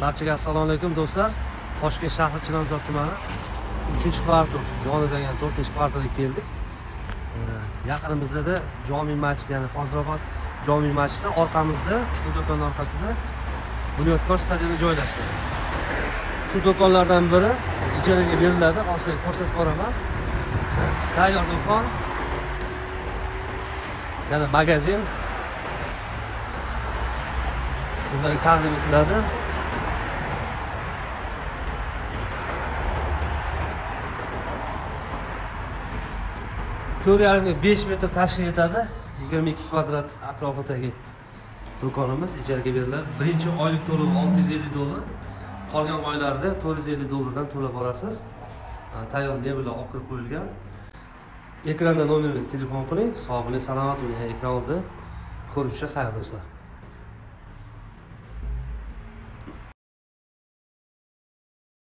barchaga assalomu alaykum do'stlar. Toshkent shahri chilonzor tumani. Uchinchi kvartal yonida degan to'rtinchi kvartalga keldik. Ee, yaqinimizda jome masjid ya'ni hozirobod jomiy masjidi orqamizda ushbu do'kon orqasida bunyodkor stadioni joylashgan. Shu do'konlardan biri ijaraga beriladi. Hozir ko'rsatib boraman. Tayyor do'kon. Yana magazin. Sizlarga taqdim etiladi. To'rt yarim besh metr tashkil etadi yigirma ikki kvadrat atrofidagi do'konimiz ijaraga beriladi. Birinchi oylik to'lov olti yuz ellik dollar. Qolgan oylarda to'rt yuz ellik dollardan to'lab borasiz tayyor mebellar olib kirib qo'yilgan. Ekranda nomerimizni telefon qiling. Sog' bo'ling salomat bo'ling ekran oldi. Ko'rishguncha xayr do'stlar.